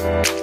Bye.